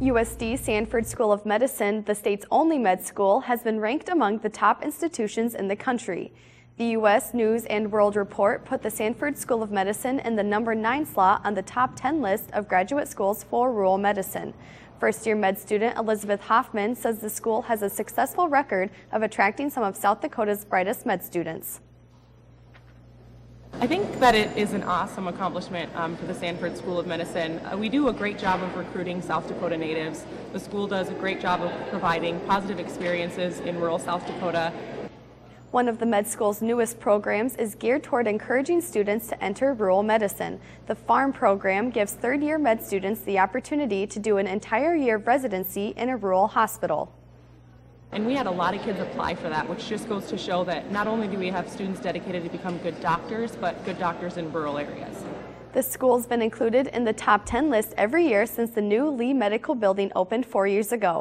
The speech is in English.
USD Sanford School of Medicine, the state's only med school, has been ranked among the top institutions in the country. The U.S. News and World Report put the Sanford School of Medicine in the number 9 slot on the top 10 list of graduate schools for rural medicine. First year med student Elizabeth Hoffman says the school has a successful record of attracting some of South Dakota's brightest med students. I think that it is an awesome accomplishment um, for the Sanford School of Medicine. Uh, we do a great job of recruiting South Dakota natives. The school does a great job of providing positive experiences in rural South Dakota. One of the med school's newest programs is geared toward encouraging students to enter rural medicine. The FARM program gives third year med students the opportunity to do an entire year of residency in a rural hospital. And we had a lot of kids apply for that, which just goes to show that not only do we have students dedicated to become good doctors, but good doctors in rural areas. The school's been included in the top 10 list every year since the new Lee Medical Building opened four years ago.